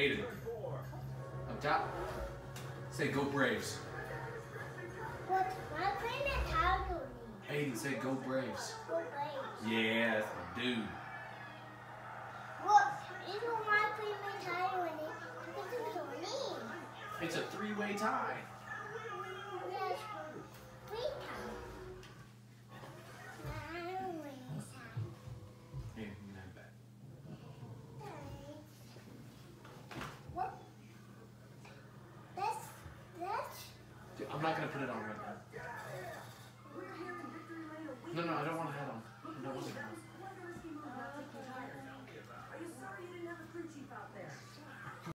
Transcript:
Aiden. Up top. Say go Braves. What? My friend is Calgary. Aiden say go Braves. Go Braves. Yeah, that's my dude. Look, you know my a tie when tie. it's a three-way tie. I'm not gonna put it on right now. No, no, I don't